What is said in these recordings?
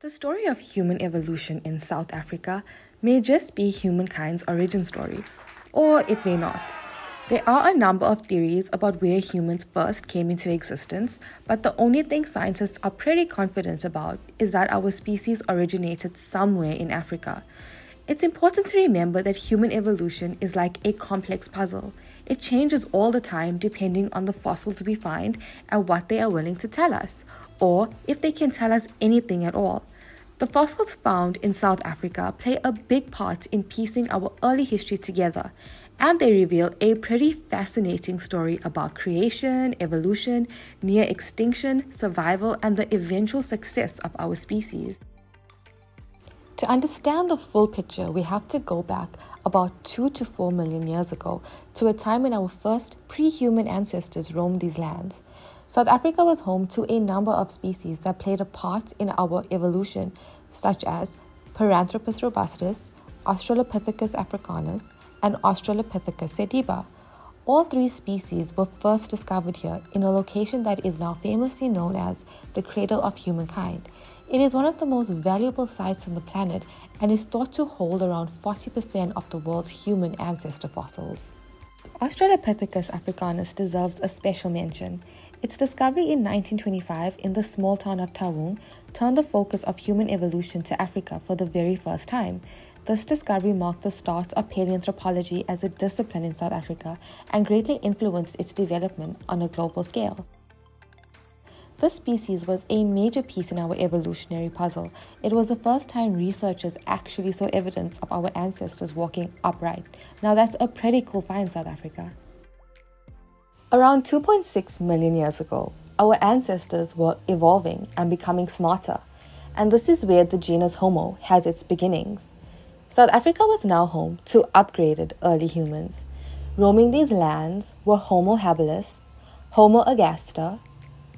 The story of human evolution in South Africa may just be humankind's origin story, or it may not. There are a number of theories about where humans first came into existence, but the only thing scientists are pretty confident about is that our species originated somewhere in Africa. It's important to remember that human evolution is like a complex puzzle. It changes all the time depending on the fossils we find and what they are willing to tell us, or if they can tell us anything at all. The fossils found in South Africa play a big part in piecing our early history together, and they reveal a pretty fascinating story about creation, evolution, near extinction, survival, and the eventual success of our species. To understand the full picture, we have to go back about 2 to 4 million years ago to a time when our first pre human ancestors roamed these lands. South Africa was home to a number of species that played a part in our evolution, such as Paranthropus robustus, Australopithecus africanus, and Australopithecus sediba. All three species were first discovered here in a location that is now famously known as the cradle of humankind. It is one of the most valuable sites on the planet and is thought to hold around 40% of the world's human ancestor fossils. Australopithecus africanus deserves a special mention. Its discovery in 1925 in the small town of Taung turned the focus of human evolution to Africa for the very first time. This discovery marked the start of paleoanthropology as a discipline in South Africa and greatly influenced its development on a global scale. This species was a major piece in our evolutionary puzzle. It was the first time researchers actually saw evidence of our ancestors walking upright. Now, that's a pretty cool find, South Africa. Around 2.6 million years ago, our ancestors were evolving and becoming smarter, and this is where the genus Homo has its beginnings. South Africa was now home to upgraded early humans. Roaming these lands were Homo habilis, Homo ergaster,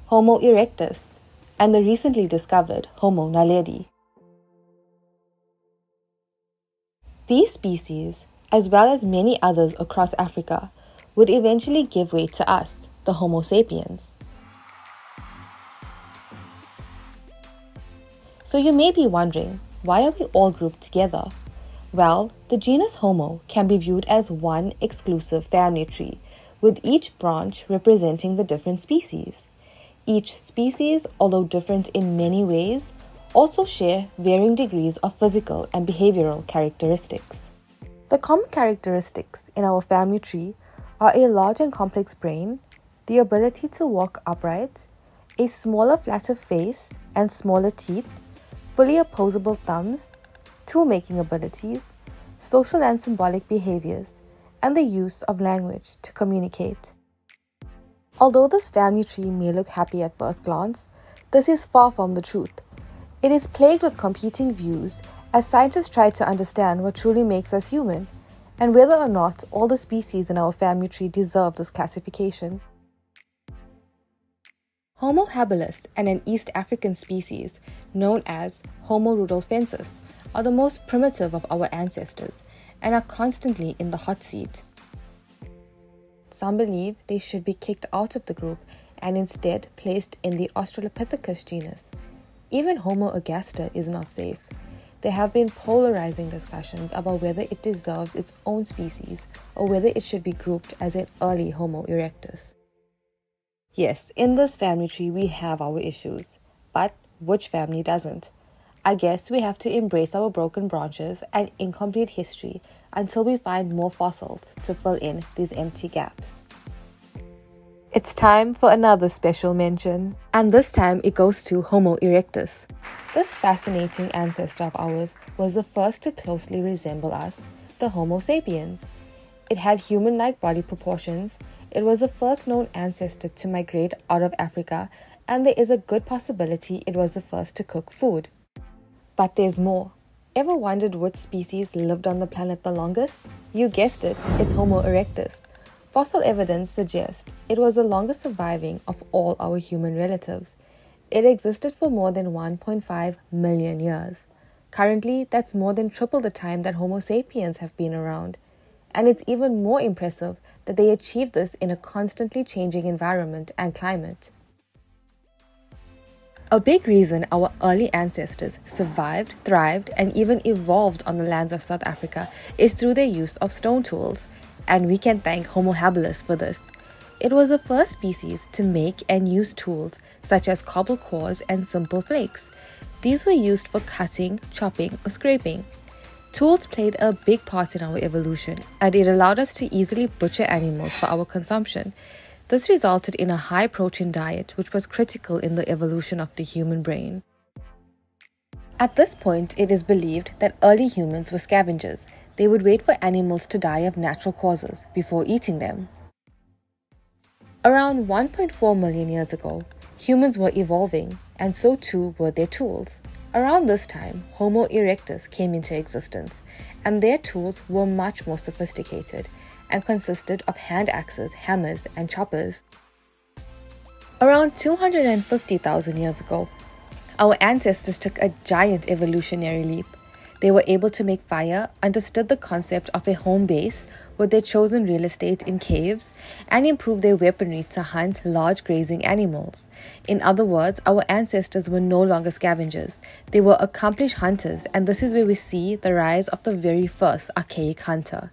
Homo erectus, and the recently discovered Homo naledi. These species, as well as many others across Africa, would eventually give way to us, the Homo sapiens. So you may be wondering, why are we all grouped together? Well, the genus Homo can be viewed as one exclusive family tree, with each branch representing the different species. Each species, although different in many ways, also share varying degrees of physical and behavioral characteristics. The common characteristics in our family tree are a large and complex brain, the ability to walk upright, a smaller, flatter face and smaller teeth, fully opposable thumbs, tool making abilities, social and symbolic behaviors, and the use of language to communicate. Although this family tree may look happy at first glance, this is far from the truth. It is plagued with competing views as scientists try to understand what truly makes us human and whether or not all the species in our family tree deserve this classification. Homo habilis and an East African species known as Homo rudolfensis are the most primitive of our ancestors and are constantly in the hot seat. Some believe they should be kicked out of the group and instead placed in the Australopithecus genus. Even Homo ergaster is not safe. There have been polarizing discussions about whether it deserves its own species or whether it should be grouped as an early Homo erectus. Yes, in this family tree we have our issues, but which family doesn't? I guess we have to embrace our broken branches and incomplete history until we find more fossils to fill in these empty gaps. It's time for another special mention, and this time it goes to Homo erectus. This fascinating ancestor of ours was the first to closely resemble us, the Homo sapiens. It had human like body proportions, it was the first known ancestor to migrate out of Africa, and there is a good possibility it was the first to cook food. But there's more. Ever wondered which species lived on the planet the longest? You guessed it, it's Homo erectus. Fossil evidence suggests it was the longest surviving of all our human relatives. It existed for more than 1.5 million years. Currently, that's more than triple the time that Homo sapiens have been around. And it's even more impressive that they achieved this in a constantly changing environment and climate. A big reason our early ancestors survived, thrived, and even evolved on the lands of South Africa is through their use of stone tools, and we can thank Homo habilis for this. It was the first species to make and use tools such as cobble cores and simple flakes. These were used for cutting, chopping, or scraping. Tools played a big part in our evolution, and it allowed us to easily butcher animals for our consumption. This resulted in a high protein diet, which was critical in the evolution of the human brain. At this point, it is believed that early humans were scavengers. They would wait for animals to die of natural causes before eating them. Around 1.4 million years ago, humans were evolving, and so too were their tools. Around this time, Homo erectus came into existence, and their tools were much more sophisticated and consisted of hand axes, hammers, and choppers. Around 250,000 years ago, our ancestors took a giant evolutionary leap. They were able to make fire, understood the concept of a home base with their chosen real estate in caves, and improved their weaponry to hunt large grazing animals. In other words, our ancestors were no longer scavengers, they were accomplished hunters, and this is where we see the rise of the very first archaic hunter.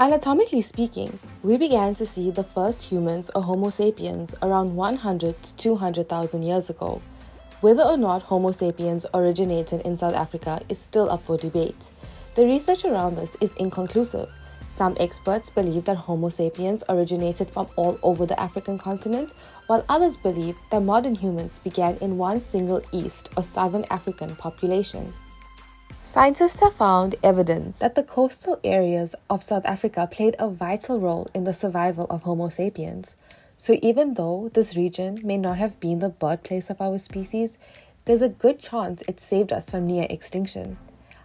Anatomically speaking, we began to see the first humans or Homo sapiens around 100 to 200,000 years ago. Whether or not Homo sapiens originated in South Africa is still up for debate. The research around this is inconclusive. Some experts believe that Homo sapiens originated from all over the African continent, while others believe that modern humans began in one single East or Southern African population. Scientists have found evidence that the coastal areas of South Africa played a vital role in the survival of Homo sapiens. So, even though this region may not have been the birthplace of our species, there's a good chance it saved us from near extinction.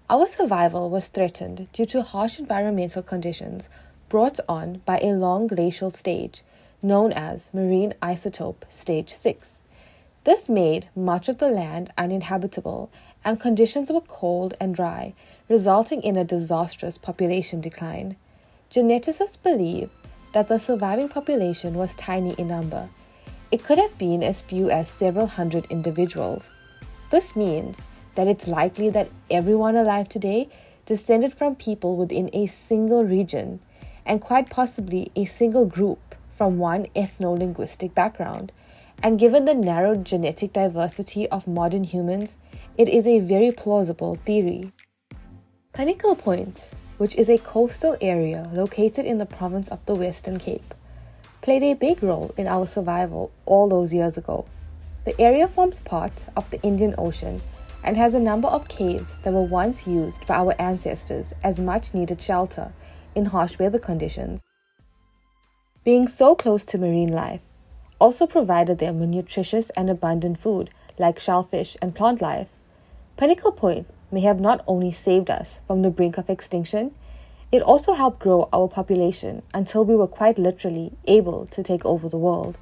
Our survival was threatened due to harsh environmental conditions brought on by a long glacial stage known as marine isotope stage 6. This made much of the land uninhabitable, and conditions were cold and dry, resulting in a disastrous population decline. Geneticists believe that the surviving population was tiny in number. It could have been as few as several hundred individuals. This means that it's likely that everyone alive today descended from people within a single region, and quite possibly a single group from one ethno linguistic background. And given the narrow genetic diversity of modern humans, it is a very plausible theory. Pinnacle Point, which is a coastal area located in the province of the Western Cape, played a big role in our survival all those years ago. The area forms part of the Indian Ocean and has a number of caves that were once used by our ancestors as much needed shelter in harsh weather conditions. Being so close to marine life, also provided them with nutritious and abundant food like shellfish and plant life. Pinnacle Point may have not only saved us from the brink of extinction, it also helped grow our population until we were quite literally able to take over the world.